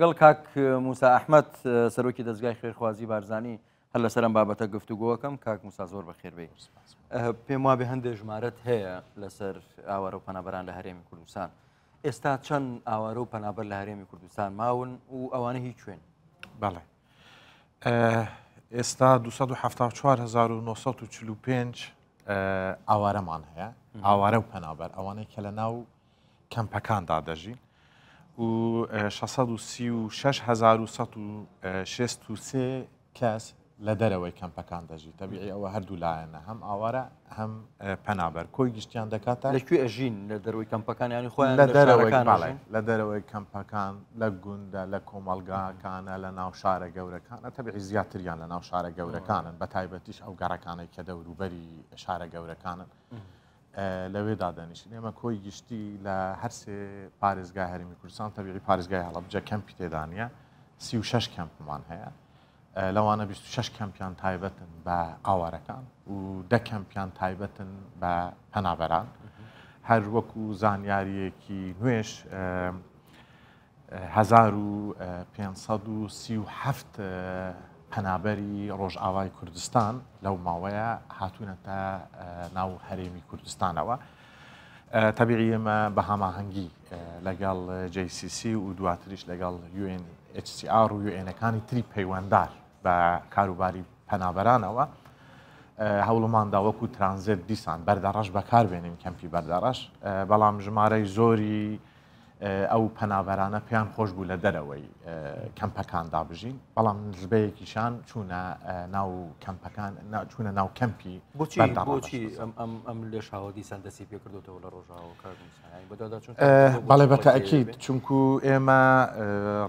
لەگەڵ کاک موسا ئەحمد سەرۆکی دەستگای خێرخوازی بارزانانی هەر لە سەرم بابەتە گفتوگوەکەم کاک موسا زۆر بە خێربێ پێم وابێ هەندێک ژمارەت هەیە لەسەر ئاوارە و پەنابەران لە هەرێمی کوردستان ئێستا چەند ئاوارە و پەنابەر لە هەرێمی کوردستان ماون و ئەوانە هیچ شوێن بەڵێ ئێستا 1945 ئاوارەمان هەیە ئاوارە و پەنابەر ئەوانەی کە لە ناو کەمپەکاندا دەژین و 16 کەس لە دەرەوەی کەمپەکان دەژی تەبیعی ئەوە هەردوو لایەنە هەم ئاوارە هەم پەنابەر کۆی گشتیان دەکاتە لەکوێ ئەژین لە دەروی کەمپەکانیانی خۆیان لە دەرەوەی لە دەرەوەی کەمپەکان لە گوندە لە کۆمەلگاکانە لە ناو شارە گەورەکانە تەبیعی زیاتریان لە ناو شارە گەورەکانن بە تایبەتیش ئەو گەڕەکانەی کە دەوروبەری شارە گەورەکانن. لەوێدا دانیشین ئێمە کۆی گشتی لە هەرسێ پارێزگای هەرمی کوردستان تەبیعی پارێزگای هەڵبجە کەمپی تێدانە سی و شش کەمپمان هەیە لەوانە 26 کەمپیان تایبەتن بە ئاوارەکان و دە کەمپیان تایبەتن بە پەنابەران هەر وەکو زانیاریەکی نوێش 1500 و پەنابەری ڕۆژئاوای کوردستان لەو ماوەیە هاتوونەتە ناو هەرێمی کوردستانەوە تەبیعی ئمە بە هەماهەنگی لەگەڵ جCC و دواتریش لەگەڵ UNHCR و UNەکانی تری پەیوەنددار بە کاروباری پەنابەرانەوە هەوڵماندا وەکو ترانزیت دیسان بەردەڕەش بەکاربێنین کەمپی بەردەڕەش بەڵام ژمارەی زۆری ئەو پەناابەرانە پێیان خۆش بوو لە دەرەوەی کەمپەکاندا بژین بەڵام نزبەیەکیشان چوونە ناو کەمپەکان چوونە ناو کەمپی بۆچی ئەم لێ شاوەدی سندەسی پێکردوتەوە لە ڕۆژاوە بەڵێ بەتەکییت چونکو ئێمە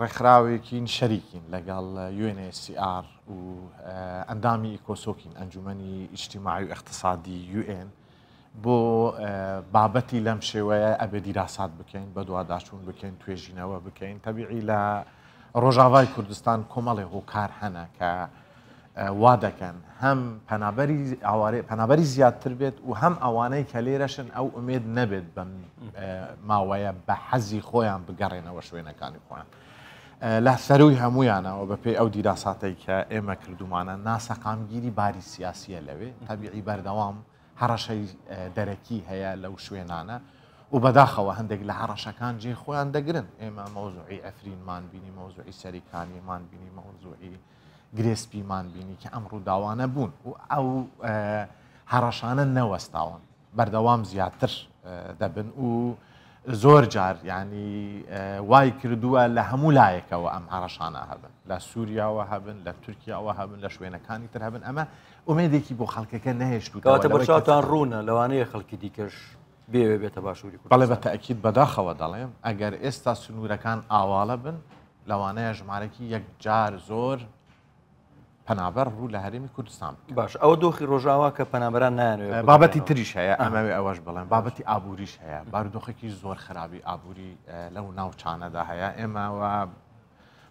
ڕێکخراوێکین شەریکین لەگەڵ UNCR و ئەندامی ئیکۆسۆکین ئەنجومی ئیجتیماعی و اقتصادی UN بۆ بابەتی لەم شێوەیە ئەبێدی راسات بکەین بە دوواداچوون بکەین توێژینەوە بکەین تەبیعی لە ڕۆژاوای کوردستان کۆمەڵێ هۆکار هەنا کە وا دەکەن هەم پەنابەری زیاتر بێت و هەم ئەوانەی کە لێرەشن ئەو ئومێد نەبێت بە ماوەیە بە حەزی خۆیان بگەڕێنەوە شوێنەکانی خۆیان. لە سەروی هەمویانەوە بەپی ئەو دیراساتەی کە ئێمە کردومانە ناسەقامگیری باری سیاسیە لەوێ هەبیعی بەردەوام هەڕەشەی دەرەکی هەیە لەو شوێنانە و بەداخەوە هەندێک لە هەڕەشەکان جێ خۆیان دەگرن ئێمە مەوزوعی ئەفرینمان بینی مەوزوعی سەریکانیمان بینی مەوزوعی گرێسپیمان بینی کە ئەم ڕووداوانە بوون و ئەو هەڕەشانە نەوەستاون بەردەوام زیاتر دەبن و زۆر جار ینی وای کردووە لە هەموو لایەکەوە ئەم هەڕەشانە هەبن لە سووریاوە هەبن لە تورکیاوە هەبن لە شوێنەکانی تر هەبن ئەمە ئومێدێکی بۆ خەڵکەکە نهێشتوتەوەتە بەشاتان ڕوونە لەوانەیە خەڵکی دیکەش بێوێ بێتە باشووری بەڵێ بە تاکیید بەداخەوە دەڵێم ئەگەر ئێستا سنوورەکان ئاواڵە بن لەوانەیە ژمارەی یەک جار زۆر پەنابەر ڕوو لە هەرێمی کوردستان باش ئەو دۆخی ڕۆژاوا کە پەنابەران نانوێت بابەتی تریش هەیە ئەمەوێ ئەوەش بڵێن بابەتی ئابوووریش هەیە بارودۆخێکی زۆر خراپی ئابووری لەو ناوچانەدا هەیە ئێمەوە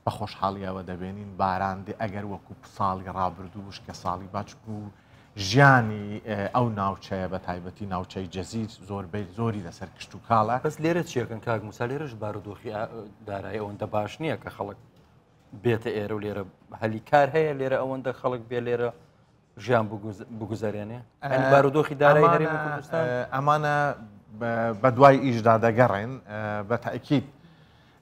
بە خۆشحاڵیەوە دەبێنین باراندێ ئەگەر وەکو ساڵی ڕابردوو شکە ساڵی باچ بوو ژیانی ئەو ناوچەیە بە تایبەتی ناوچەی جەزیر زۆربەی زۆری لەسەر کشت و کاڵە بەس لێرە چێکن کاک موسا لێرەش بارودۆخی دارایی ئەوەندە باش نییە کە خەڵک بێتە ئێرە و لێرە هەلی کار هەیە لێرە ئەوەندە خەڵک بێ لێرە ژیان بگوزارێنێ بارودۆخی دارای هەرێ ئەمانە بە دوای ئیشدا دەگەڕێن بە تاکییت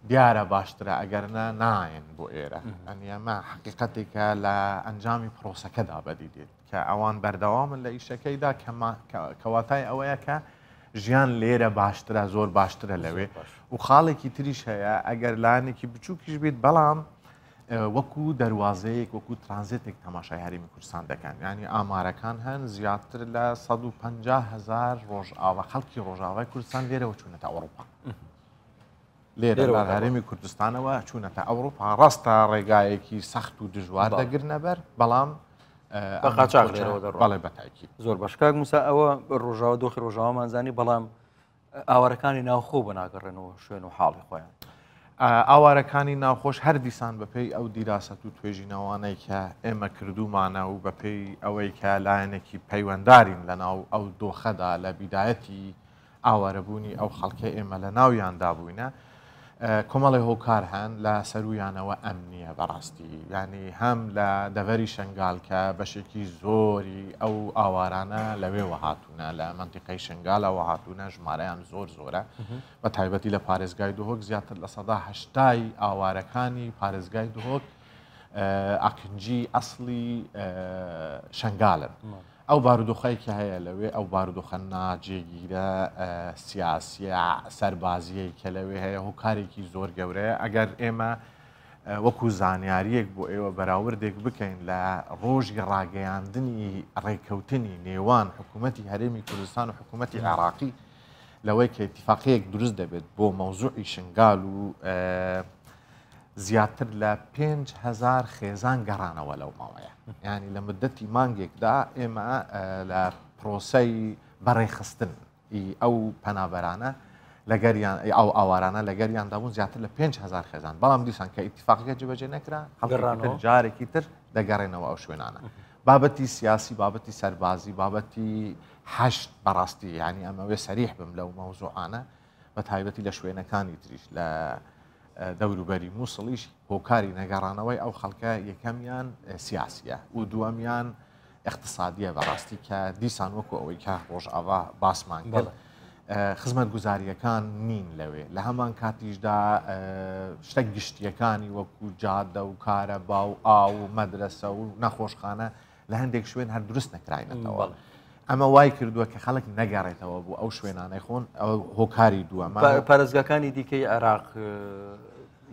دیارە باشترە ئەگەرنا نایەن بۆ ئێرە ئەنیەمە حقیقەتێکە لە ئەنجامی پرۆسەکەدا بەدی دێت کە ئەوان بەردەوامن لە ئیشەکەیدا کەواتای ئەوەیە کە ژیان لێرە باشترە زۆر باشترە لەوێ و خاڵێکی تریش هەیە ئەگەر لاانێکی بچووکیش بێت بەڵام وەکو دەواازەیەک وەکو ترانزیتێک تەماشای هەرمی کوردستان دەکەن ینی ئامارەکان هەن زیاتر لە 150 هزار ڕۆژاوە خەڵکی ڕۆژاوای کوردستان لێرەوە چوونەتە ئەوروپا لێرە هەرێمی کوردستانەوە چوونەتە ئەوروپا ڕاستە ڕێگایەکی سەخت و دژوار دەگرنەبەر بەڵام قاچاقڵێ بەتاکی زۆر بەشکاک موسا ئەوە ڕۆژاوە دۆخی ڕۆژاوەمانزانی بەڵام ئاوارەکانی ناوخۆ بەناگەڕێنەوە شوێن و حاڵی خۆیان ئاوارەکانی ناوخۆش هەر دیسان بەپی ئەو دیراست و توێژی ناوانەی کە ئێمە کردومانە و بەپی ئەوەی کە لایەنێکی پەیوەنددارین لە ناو ئەو دۆخەدا لە بیدایەتی ئاوارەبوونی ئەو خەڵکە ئێمە لە ناویاندا بووینە کۆمەڵی هۆکار هەن لە سەرویانەوە ئەم نییە بەڕاستی ینی هەم لە دەڤری شنگالکە بەشێکی زۆری ئەو ئاوارانە لەوێوە هاتوونە لە منتیقی شنگالەوە هاتوونە ژمارەیان زۆر زۆرە بە تایبەتی لە پارێزگای دهۆک زیاتر لە سەدا هشتای ئاوارەکانی پارێزگای دهۆک ئاکنجی ئەسلی شنگالن. ئەو بارودۆخایکی هەیە لەوێ ئەو بارودۆخە ناجێگیرە سیاسی سەربازیەی کە لەوێ هەیە هۆکارێکی زۆر گەورەیە ئەگەر ئێمە وەکو زانیاریەک بۆ ئێوە بەراوردێک بکەین لە ڕۆژی ڕاگەیاندنی ڕێککەوتنی نێوان حکوومەتتی هەرێمی کوردستان و حکوومەتتی عراقی لەوەی کە اتفاقەیەک دروست دەبێت بۆ مەوزوعی شنگال و زیاتر لە 5هزار خێزان گەڕانەوە لەو ماوەیە ینی لە مدەتی مانگێکدا ئێمە لە پرۆسی بەڕێخستن ئەو پەنابەرانە لەگەریان ئەو ئاوارانە لەگەریان دابوون زیاتر لە 5هزار خێزان بەڵام دیسان کە ئیتفاقیە جبەجێ نەکرا هەڵگەڕان جارێکی تر دەگەڕێنەوە ئەو شوێنانە بابەتی سیاسی بابەتی سەربازی بابەتی هەشت بەڕاستی ینی ئەمەوێ سەریح بم لەو مەوزوعانە بە تایبەتی لە شوێنەکانی تریش لە دەوروبەری مووسڵیش هۆکاری نەگەڕانەوەی ئەو خەڵکە یەکەمیان سیاسە و دووەمیان اقتصادیە بەڕاستی کە دیسان وەکو ئەوەی کە ڕۆژ ئاوا باسمان گەڵێ. خزمەت گوزاریەکان نین لەوێ لە هەمان کاتیشدا شتە گشتیەکانی وەکو جادە و کارە با و ئا و مەدرسە و نەخۆشخانە لە هەندێک شوێن هەر دروست نکراینەوە. ئەمە وای کردووە کە خەڵک نەگەڕێتەوە بوو ئەو شوێنانەی خۆن هۆکاری دووە پارێزگەکانی دیکەی عراق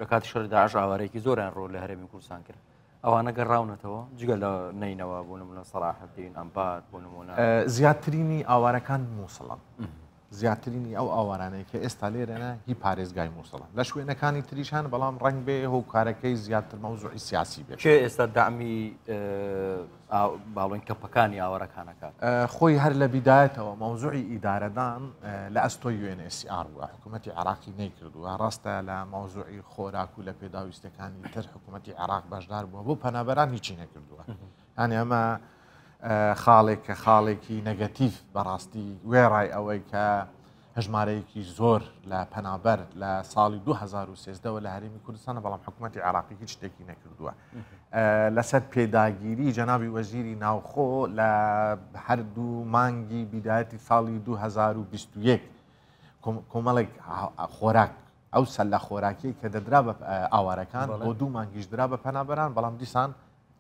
لە کاتی شەردا ئاژاوارێکی زۆریان ڕۆ لە هەرێمی کوردستان کرد ئەوانە گەڕاونەتەوە جگە لە نینەوە بوون منە سەراحدین ئەمبار بوون زیاترینی ئاوارەکان مووسڵم. زیاترینی ئەو ئاوارانەیە کە ئێستا لێرەنە هی پارێزگای مووسڵە لە شوێنەکانی تریشان بەڵام ڕنگ بێ هۆکارەکەی زیاتر مەوزوعی سیاسی بێت کێ ئێستا دامی باڵێن کەپەکانی ئاوارەکانەکە خۆی هەر لە بیدایەتەوە مەوزوعی ئیدارەدان لە ئەستۆی UNSR وە حکوومەتتی عراقی نەیکردووە ڕاستە لە مەوزوعی خۆراک و لە پێداویستەکانی تر حکوومەتتی عراق بەشدار بووە بۆ پەنابەران هیچی نەکردووە یان ئەمە خاڵێک کە خاڵێکی نەگەتیف بەڕاستی وێڕای ئەوەی کە هەژمارەیەکی زۆر لە پەنابەر لە ساڵی 2013ەوە لە هەرمی کوردستانە بەڵام حکوومەتتی عراقی هیچ شتێکی نەکردووە لەسەر پێداگیری جەناوی وەزیری ناوخۆ لە هەردوو مانگی بیداەتی ساڵی 2021 کۆمەڵێک خۆراک ئەو سەل لە خۆراکی کە دەدرا بە ئاوارەکان بۆ دوو مانگیش درا بە پەنابەران بەڵام دیسان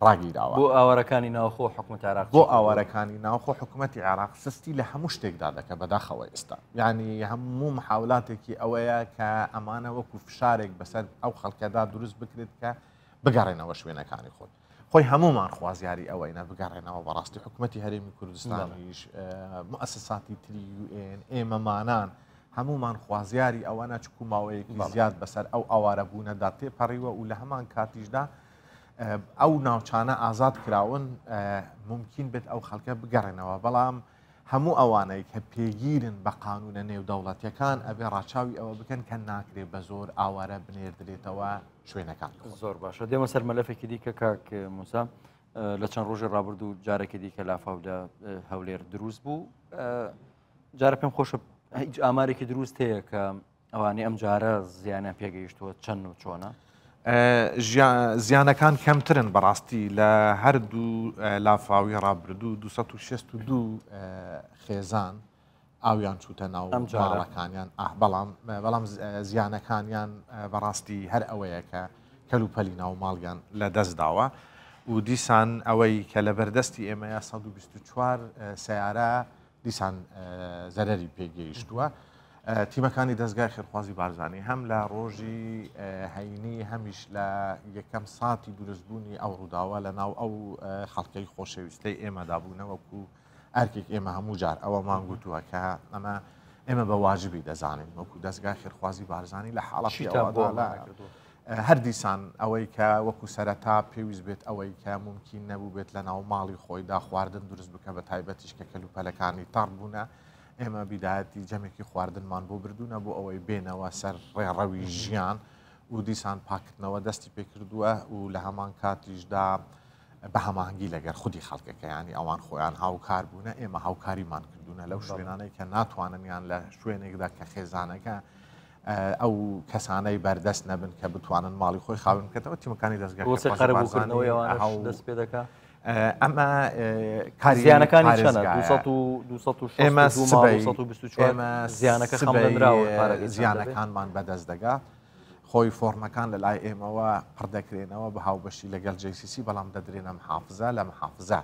ڕاگیراوە بۆ ئاوارەکانی ناوخۆ حکوومەت عراق بۆ ئاوارەکانی ناوخۆ حکوومەتتی عراق سستی لە هەموو شتێکدا دەکە بەداخەوە ئێستا ینی هەموو محاولاتێکی ئەوەیە کە ئەمانە وەکو فشارێک بەسەر ئەو خەڵکەدا دروست بکرێت کە بگەڕێنەوە شوێنەکانی خۆت خۆی هەمومان خوازیاری ئەوەی نە بگەڕێنەوە بەڕاستی حکوومەتتی هەرێمی کوردستانیش مؤسساتی تریN ئێمەمانان هەمومان خوازیاری ئەوە نەچکو ماوەیەکی زیاد بەسەر ئەو ئاوارە بوونەدا تێپەڕیوە و لە هەمان کاتیشدا ئەو ناوچانە ئازاد کراون ممکن بێت ئەو خەڵکە بگەڕێنەوە بەڵام هەموو ئەوانەی کە پێگیرن بە قانونە نێودەوڵەتیەکان ئەبێ ڕاچاوی ئەوە بکەن کە ناکرێت بە زۆر ئاوارە بنێردرێتەوە شوێنەکان زۆر باشە دێمە سەر مەلەفێکی دیکە کاک موسا لە چەند ڕۆژی ڕابرد و جارێکی دیکە لافاولە هەولێر دروست بوو جارە پێم خۆشە هیچ ئامارێکی دروست هەیە کە ئەوانەی ئەم جارە زیانە پێگەیشتووە چەند و چۆنە زیانەکان کەمترن بەڕاستی لە هەردوو لافاوی ڕابردوو 262 خێزان ئاویان چوتە ناو جارەکانیان بەڵام بەڵام زیانەکانیان بەڕاستی هەر ئەوەیەکە کەلوپەلی ناو ماڵیان لە دەستداوە و دیسان ئەوەی کە لە بەردەستی ئێمەیە 124 سیارە دیسان زەرری پێگەیشتووە. تیمەکانی دەستگای خێرخوازی بارزانانی هەم لە ڕۆژی هەینی هەمیش لە یەکەم ساتی دروستبوونی ئەو ڕووداوە لە ناو ئەو خەڵکەی خۆشەویستەی ئێمەدابوونەوەکو ئەرکێک ئێمە هەموو جار ئەوە مانگووتووە کە ئەمە ئێمە بە واژبی دەزانین وەکو دەستگای خێرخوازی بارزانانی لە حاڵەتی هەر دیسان ئەوەی کە وەکو سەرەتا پێویست بێت ئەوەی کە ممکن نەبوو بێت لە ناو ماڵی خۆیدا خواردن دروست بکە بە تایبەتیش کە کەلوپەلەکانی تار بوونە. ئێمە بیداەتی جەمێکی خواردنمان بۆ بردوونە بۆ ئەوەی بێنەوە سەر ڕێڕەوی ژیان و دیسان پاکردنەوە دەستی پێکردووە و لە هەمان کاتیشدا بە هەمانگی لەگەر خودی خەڵکەکەیانی ئەوان خۆیان هاوکار بوونە ئێمە هاوکاریمان کردوونە لەو شوێنانەی کە ناتواننیان لە شوێنێکدا کە خێزانەکە ئەو کەسانەی بەردەست نەبن کە بتوانن ماڵی خۆی خاونکەتەوە تیمەکانی دەستگەکەەوەی دەست پێ دەکات. ئەمە کارزیانەکانی ئێمە زیانەکە زیانەکانمان بەدەست دەگات خۆی فۆرمەکان لە لای ئێمەوە پڕدەکرێنەوە بە هاوبەشی لەگەڵ جیسیسی بەڵام دەدرێنە حافزە لە محافزە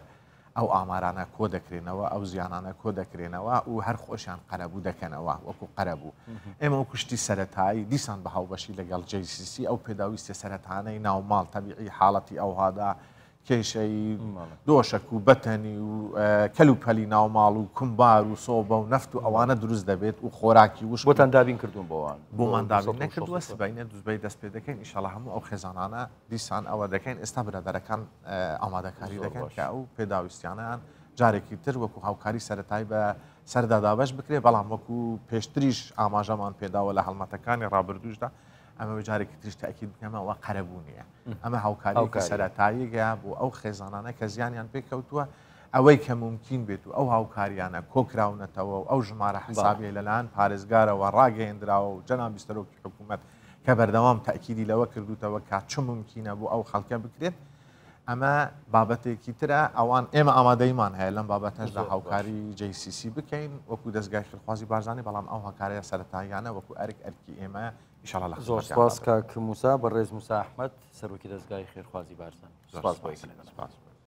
ئەو ئامارانە کۆ دەکرێنەوە ئەو زیانانە کۆ دەکرێنەوە و هەر خۆشیان قەرەبوو دەکەنەوە وەکو قەرەبوو ئێمە و کوشتی سەتایی دیسان بە هاوبەشی لەگەڵ جیسیسی ئەو پێداویستی سەرانەی ناو ماڵ تەبیعی حاڵەتی ئەوهادا کێشەی دۆشک و بەتەنی و کەلوپەلی ناوماڵ و کومبار و سۆبە و نفت و ئەوانە دروست دەبێت و خۆراکی وش بۆتان دابین کردوون بۆوان بۆمان دابین نەکردوە سبینە دوزبەی دەست پێ دەکەین ئیشەڵ هەموو ئەو خێزانانە دیسان ئەوە دەکەین ئێستا برەدەرەکان ئامادەکاری دەکەن کە ئەو پێداویستیانیان جارێکی تر وەکو هاوکاری سەتای بە سەردادابش بکرێ بەڵام وەکو پێشتریش ئاماژەمان پێداوە لە هەڵمەتەکانی ڕابردوشدا ئەمە جارێکی تریشتاکی بکەمەوە قەرەبوو نیە ئەمە هاوکاری سەرەتاییگە بۆ ئەو خێزانانە کە زیانیان پێکەوتووە ئەوەی کە ممکن بێت و ئەو هاوکاریانە کۆکراونەتەوە و ئەو ژمارە حسابێ لەلاەن پارێزگارەوە ڕاگەێنراوە و جەنام بیستەرۆکی حکوومەت کە بەردەوام تاکیدی لەوە کردوتەوە کا چ ممکینە بۆ ئەو خەڵکە بکرێت ئەمە بابەتێکی ترە ئەوان ئێمە ئامادەیمان هەیە لەم بابەتەشدا هاوکاری جیسیسی بکەین وەکو دەستگای خرخوازی بارزانانی بەڵام ئەو هاکارەیە سەرتاگانە وەکو ئەرک ئەرکی ئێمە زۆر سپاس کاک موسا بە ڕێز موساحمد سەرۆکی دەستگای خێرخوازی بارزان سپاس بۆ